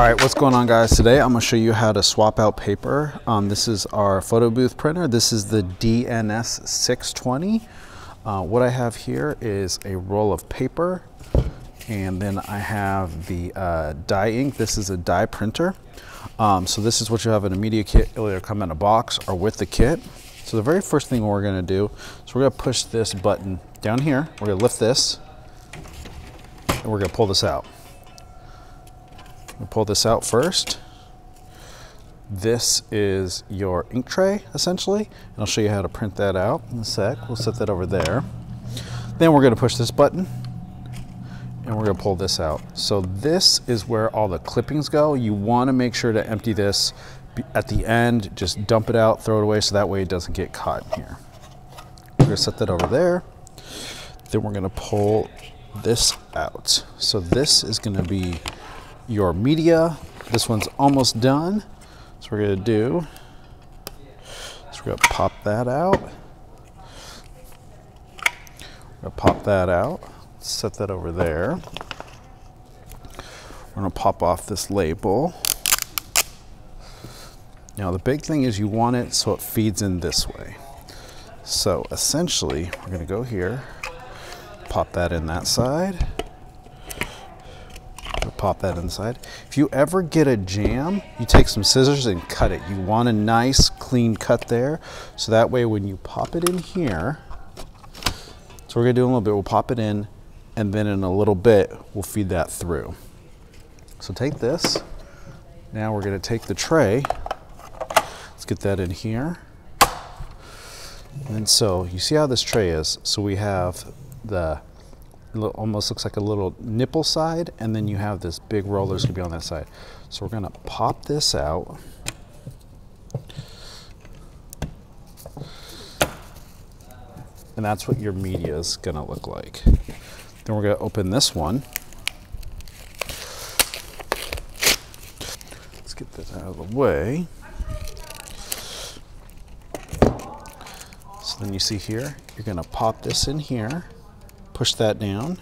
All right, what's going on guys? Today I'm gonna show you how to swap out paper. Um, this is our photo booth printer. This is the DNP 620. Uh, what I have here is a roll of paper and then I have the uh, dye ink. This is a dye printer. Um, so this is what you have in a media kit. It'll either come in a box or with the kit. So the very first thing we're gonna do is we're gonna push this button down here. We're gonna lift this and we're gonna pull this out. Pull this out first. This is your ink tray, essentially. And I'll show you how to print that out in a sec. We'll set that over there. Then we're gonna push this button and we're gonna pull this out. So this is where all the clippings go. You wanna make sure to empty this at the end, just dump it out, throw it away so that way it doesn't get caught in here. We're gonna set that over there. Then we're gonna pull this out. So this is gonna be your media. This one's almost done. So we're gonna do, so we're gonna pop that out. We're gonna pop that out, set that over there. We're gonna pop off this label. Now the big thing is you want it so it feeds in this way. So essentially, we're gonna go here, pop that in that side, pop that inside. If you ever get a jam, you take some scissors and cut it. You want a nice clean cut there. So that way when you pop it in here, so we're gonna do a little bit, we'll pop it in and then in a little bit, we'll feed that through. So take this. Now we're gonna take the tray. Let's get that in here. And so you see how this tray is. So we have the almost looks like a little nipple side, and then you have this big roller that's gonna be on that side. So we're gonna pop this out. And that's what your media is gonna look like. Then we're gonna open this one. Let's get this out of the way. So then you see here, you're gonna pop this in here push that down,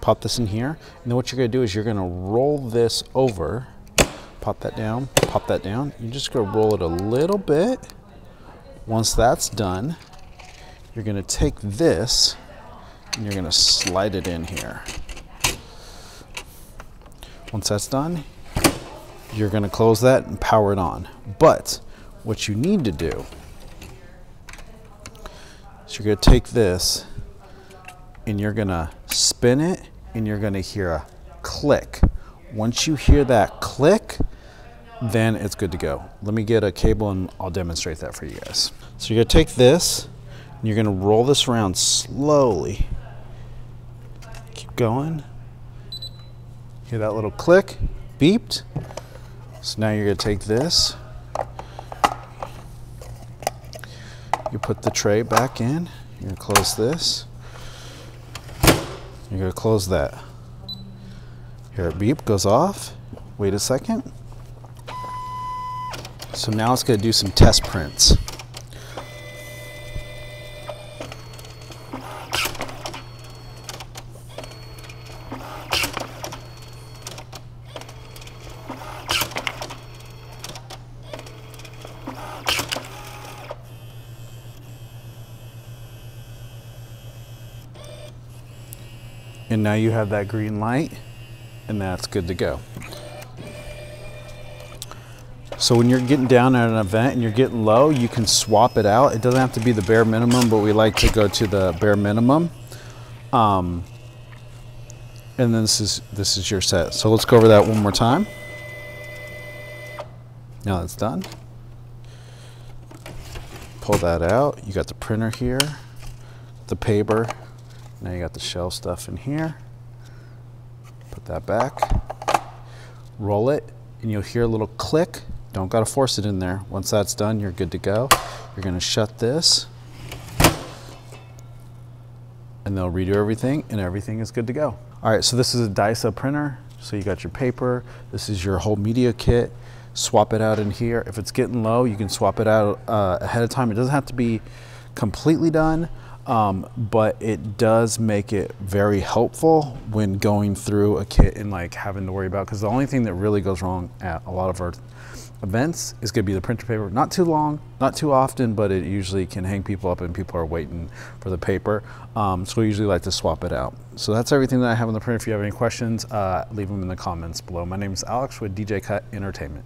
pop this in here, and then what you're gonna do is you're gonna roll this over, pop that down, pop that down. You're just gonna roll it a little bit. Once that's done, you're gonna take this and you're gonna slide it in here. Once that's done, you're gonna close that and power it on. But what you need to do is you're gonna take this and you're gonna spin it and you're gonna hear a click. Once you hear that click, then it's good to go. Let me get a cable and I'll demonstrate that for you guys. So you're gonna take this and you're gonna roll this around slowly. Keep going. Hear that little click, beeped. So now you're gonna take this, you put the tray back in, you're gonna close this, you're gonna close that. Here it beep goes off. Wait a second. So now it's gonna do some test prints. And now you have that green light and that's good to go. So when you're getting down at an event and you're getting low, you can swap it out. It doesn't have to be the bare minimum, but we like to go to the bare minimum. Um, and then this is, this is your set. So let's go over that one more time. Now that's done. Pull that out. You got the printer here, the paper, now you got the shell stuff in here. Put that back. Roll it, and you'll hear a little click. Don't gotta force it in there. Once that's done, you're good to go. You're gonna shut this, and they'll redo everything, and everything is good to go. All right, so this is a DISA printer. So you got your paper. This is your whole media kit. Swap it out in here. If it's getting low, you can swap it out uh, ahead of time. It doesn't have to be completely done, Um, but it does make it very helpful when going through a kit and like having to worry about because the only thing that really goes wrong at a lot of our events is going to be the printer paper. Not too long, not too often, but it usually can hang people up and people are waiting for the paper. Um, so we usually like to swap it out. So that's everything that I have on the printer. If you have any questions, uh, leave them in the comments below. My name is Alex with DJ Cutt Entertainment.